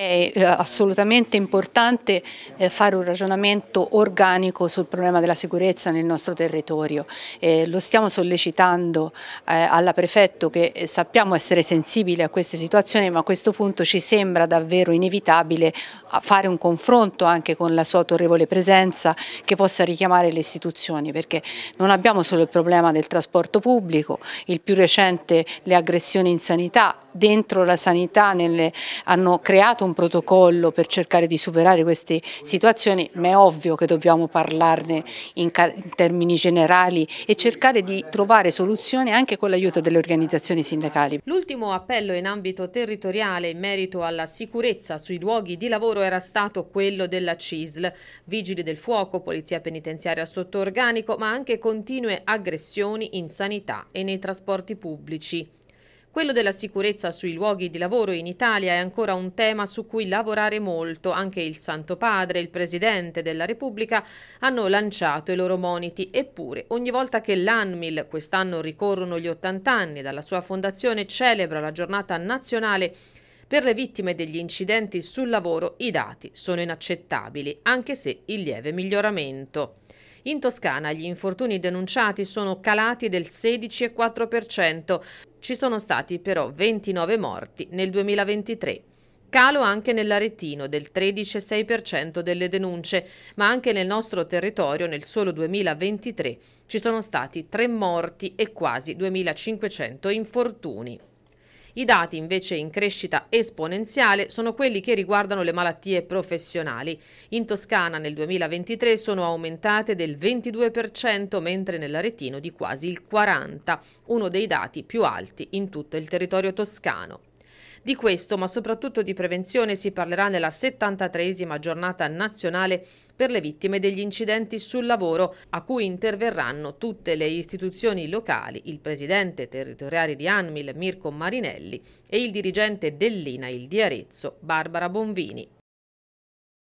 È eh, assolutamente importante eh, fare un ragionamento organico sul problema della sicurezza nel nostro territorio. Lo stiamo sollecitando eh, alla prefetto che sappiamo essere sensibile a queste situazioni ma a questo punto ci sembra davvero inevitabile fare un confronto anche con la sua autorevole presenza che possa richiamare le istituzioni perché non abbiamo solo il problema del trasporto pubblico, il più recente le aggressioni in sanità, dentro la sanità nelle, hanno creato un protocollo per cercare di superare queste situazioni, ma è ovvio che dobbiamo parlarne in, in termini generali e cercare di trovare soluzioni anche con l'aiuto delle organizzazioni sindacali. L'ultimo appello in ambito territoriale in merito alla sicurezza sui luoghi di lavoro era stato quello della CISL, Vigili del Fuoco, Polizia Penitenziaria sotto organico, ma anche continue aggressioni in sanità e nei trasporti pubblici. Quello della sicurezza sui luoghi di lavoro in Italia è ancora un tema su cui lavorare molto. Anche il Santo Padre e il Presidente della Repubblica hanno lanciato i loro moniti. Eppure, ogni volta che l'ANMIL, quest'anno ricorrono gli 80 anni dalla sua fondazione, celebra la giornata nazionale per le vittime degli incidenti sul lavoro i dati sono inaccettabili, anche se il lieve miglioramento. In Toscana gli infortuni denunciati sono calati del 16,4%, ci sono stati però 29 morti nel 2023. Calo anche nell'Aretino del 13,6% delle denunce, ma anche nel nostro territorio nel solo 2023 ci sono stati 3 morti e quasi 2.500 infortuni. I dati invece in crescita esponenziale sono quelli che riguardano le malattie professionali. In Toscana nel 2023 sono aumentate del 22%, mentre nell'Aretino di quasi il 40%, uno dei dati più alti in tutto il territorio toscano. Di questo, ma soprattutto di prevenzione, si parlerà nella 73esima giornata nazionale per le vittime degli incidenti sul lavoro, a cui interverranno tutte le istituzioni locali, il presidente territoriale di Anmil Mirko Marinelli e il dirigente dell'INAIL di Arezzo Barbara Bonvini.